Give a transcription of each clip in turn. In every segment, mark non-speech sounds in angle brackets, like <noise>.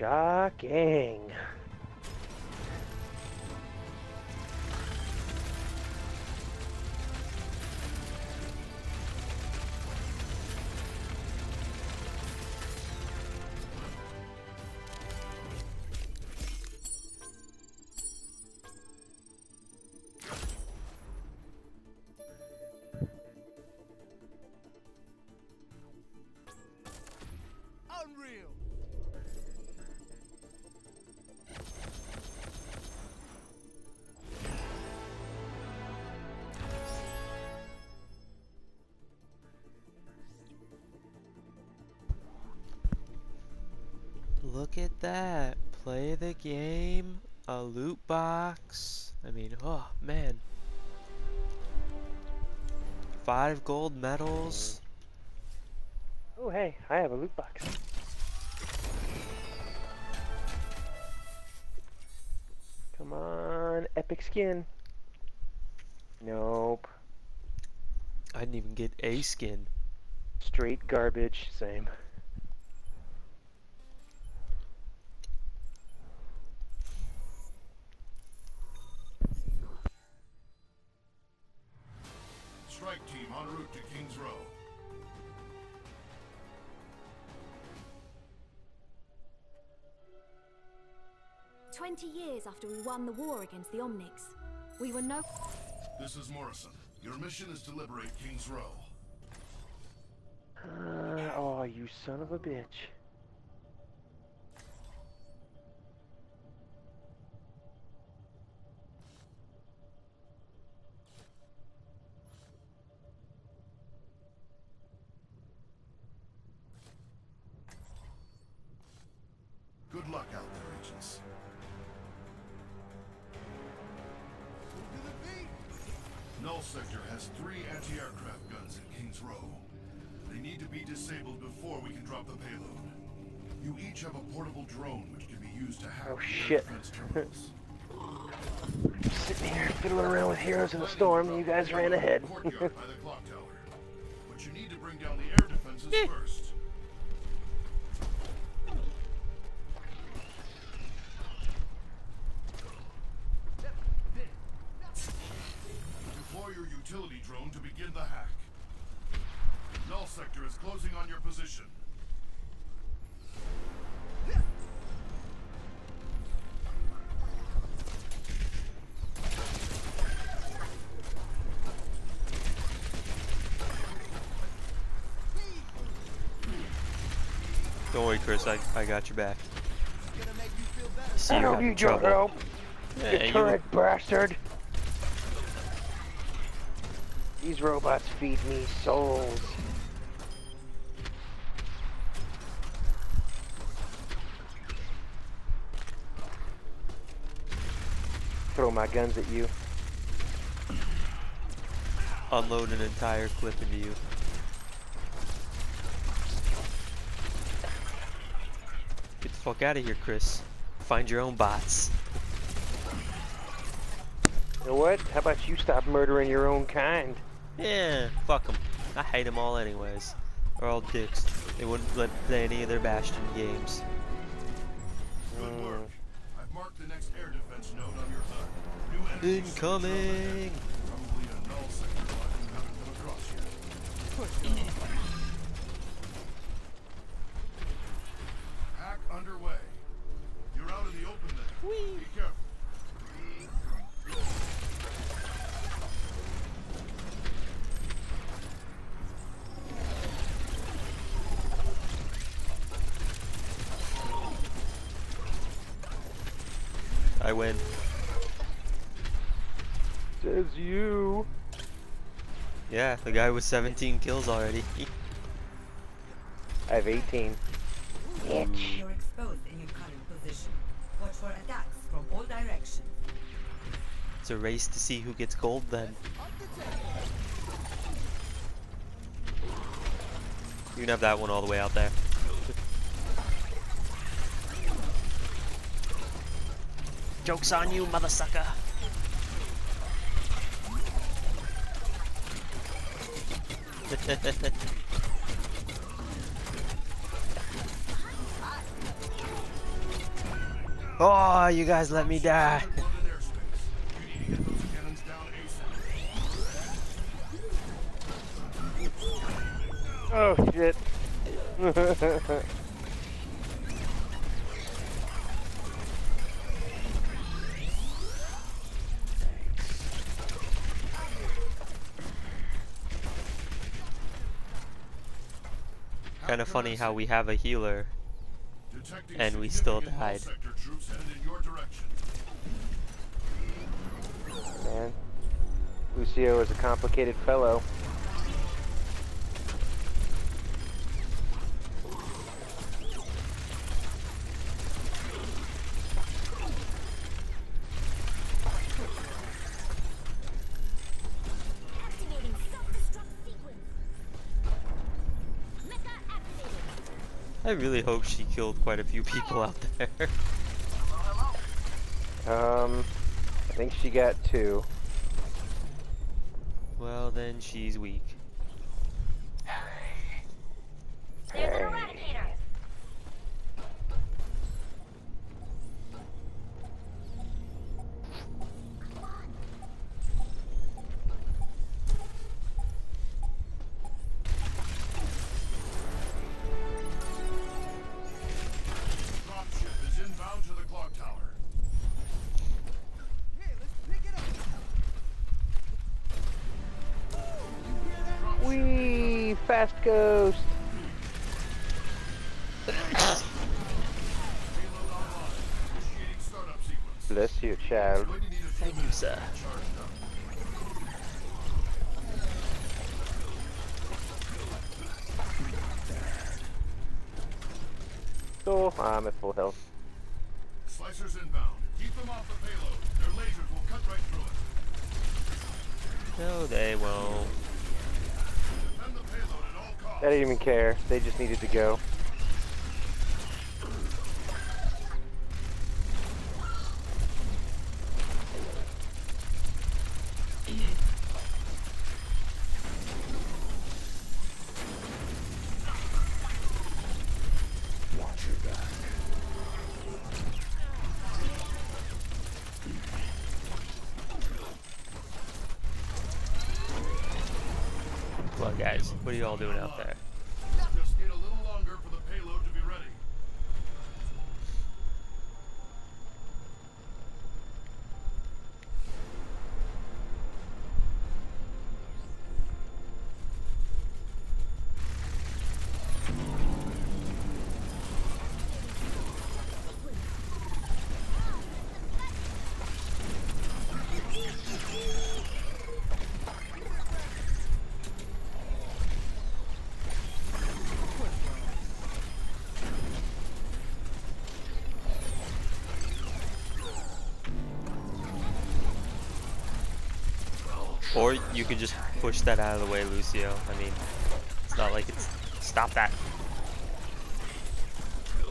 Shocking. Look at that. Play the game. A loot box. I mean, oh man. Five gold medals. Oh, hey, I have a loot box. Come on, epic skin. Nope. I didn't even get a skin. Straight garbage. Same. Route to King's Row. Twenty years after we won the war against the Omnics, we were no. This is Morrison. Your mission is to liberate King's Row. Uh, oh, you son of a bitch. Null Sector has three anti-aircraft guns at King's Row. They need to be disabled before we can drop the payload. You each have a portable drone which can be used to hack Oh, the shit. defense terminals. <laughs> Sitting here fiddling around with Heroes in the Storm, and you guys ran ahead. Courtyard by the clock tower. But you need to bring down the air defenses <laughs> eh. first. Utility drone to begin the hack. Null sector is closing on your position. Don't worry, Chris. I, I got your back. Gonna you feel better. I you don't having need your help, Yeah, you you- turret bastard. These robots feed me souls. Throw my guns at you. unload an entire clip into you. Get the fuck out of here, Chris. Find your own bots. You know what? How about you stop murdering your own kind? Yeah, fuck them. I hate them all anyways. They're all dicks. They wouldn't let me play any of their Bastion games. Good work. I've marked the next air defense node on your HUD. New energy source Incoming! I win. Says you. Yeah, the guy with 17 kills already. <laughs> I have 18. Bitch. You're exposed in your current position. Watch for attacks from all directions. it's a race to see who gets gold then. You can have that one all the way out there. Joke's on you, mother sucker. <laughs> Oh, you guys let me die. Oh, London <laughs> airspace. Kind of funny how we have a healer. And we still significant died. null sector troops headed in your direction. Man. Lucio is a complicated fellow. I really hope she killed quite a few people out there. Um, I think she got two. well, then she's weak. There's an Hey. Fast ghost. payload online. Initiating startup sequence. Bless you, child. Going to need a few Thank you, sir. get charged up. Cool. I'm at full health. Slicers inbound. Keep them off the payload. Their lasers will cut right through it. No, they won't. Defend the payload at all costs. I didn't even care. They just needed to go. Come on, guys. What are you all doing out there? Or you could just push that out of the way, Lucio. I mean, it's not like it's. Stop that.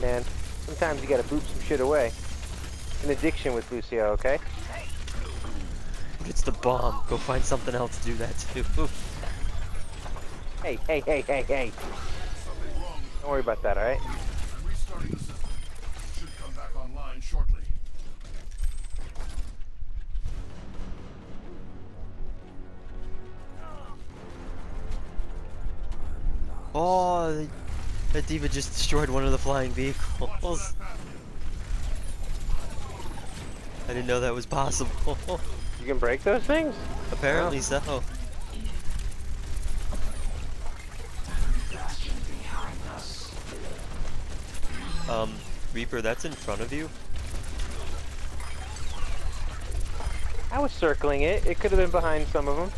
Man, sometimes you gotta boot some shit away. An addiction with Lucio, okay? But it's the bomb. Go find something else to do that too. <laughs> Hey, hey, hey, hey, hey. Something wrong with Don't worry about that, alright? Oh, that D.Va just destroyed one of the flying vehicles. <laughs> I didn't know that was possible. <laughs> You can break those things? Apparently so. Um, Reaper, that's in front of you. I was circling it. It could have been behind some of them.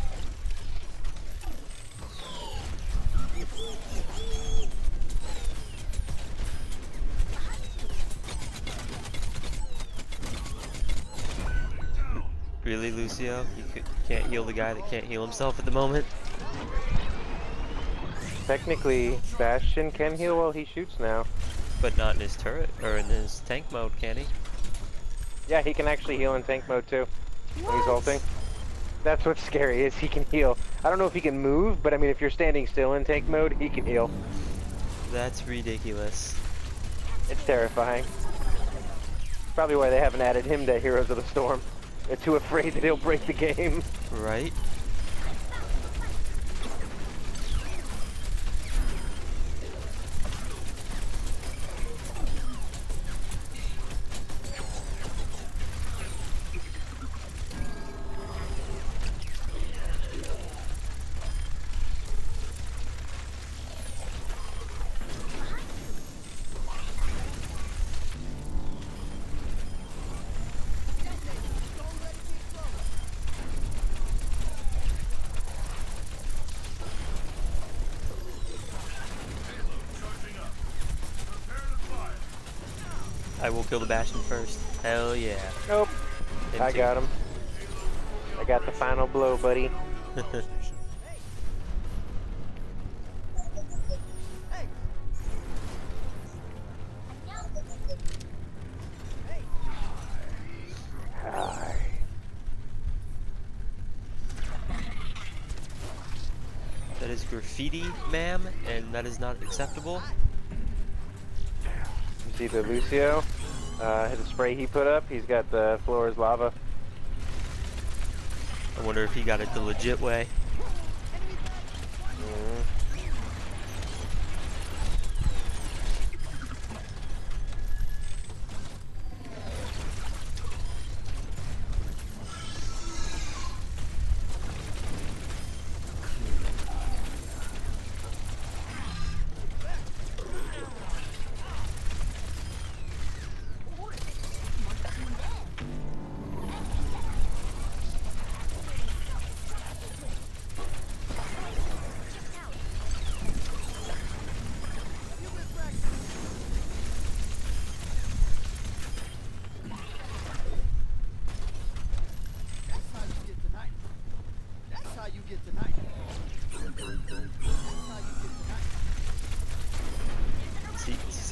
Really, Lucio? You can't heal the guy that can't heal himself at the moment? Technically, Bastion can heal while he shoots now. But not in his turret, or in his tank mode, can he? Yeah, he can actually heal in tank mode too. When he's ulting. That's what's scary is he can heal. I don't know if he can move, but I mean if you're standing still in tank mode, he can heal. That's ridiculous. It's terrifying. Probably why they haven't added him to Heroes of the Storm. They're too afraid that he'll break the game. Right? I will kill the Bastion first. Hell yeah. Nope. Him I too. got him. I got the final blow, buddy. <laughs> That is graffiti, ma'am, and that is not acceptable. See the Lucio? Uh, the spray he put up, he's got the floor is lava. I wonder if he got it the legit way.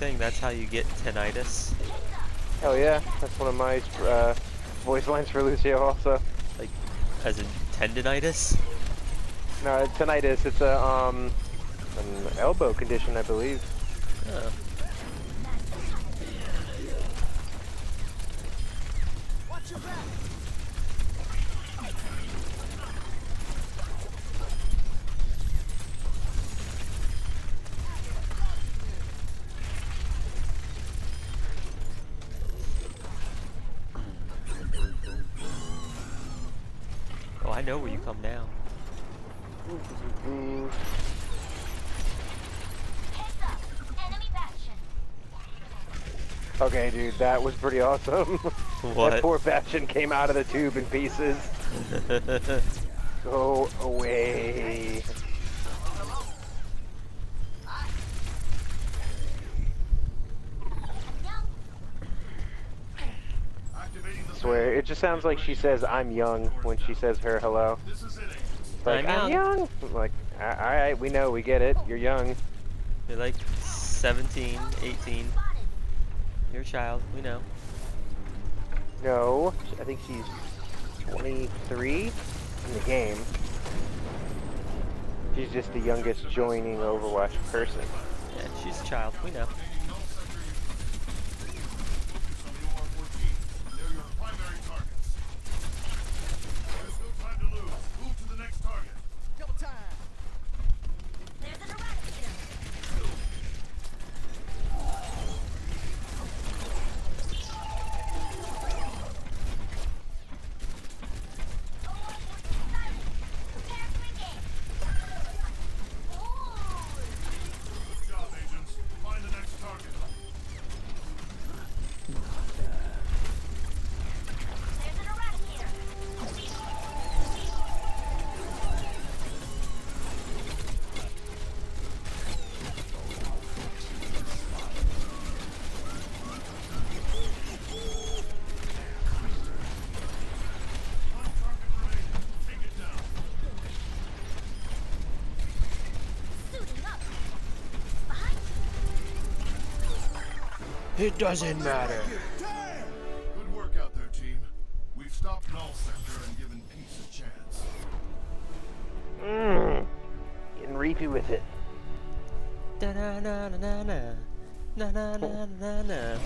Saying that's how you get tinnitus? Hell yeah, that's one of my uh, voice lines for Lucio also. Like, as in tendonitis? No, tinnitus. It's a um an elbow condition, I believe. Oh. I know where you come now. Okay, dude, that was pretty awesome. <laughs> What? that poor Bastion came out of the tube in pieces. <laughs> Go away. It just sounds like she says I'm young when she says her hello. This is it. It's like, I'm I'm young." young. Like, alright, we know, we get it. You're young. You're like 17, 18. You're a child, we know. No, I think she's 23 in the game. She's just the youngest joining Overwatch person. Yeah, she's a child, we know. It doesn't matter. Good work out there, team. We've stopped Null Sector and given peace a chance. Mmm. Getting reapy with it. Da na na na na na na na na na na.